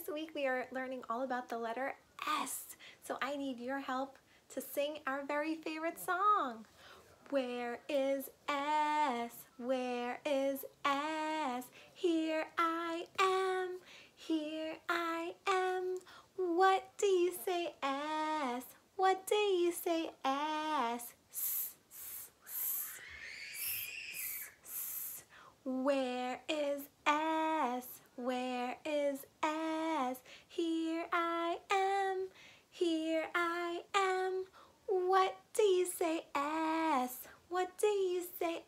this week we are learning all about the letter S. So I need your help to sing our very favorite song. Where is S? Where is S? Here I am, here I am. What do you say S? What do you say S? Where you say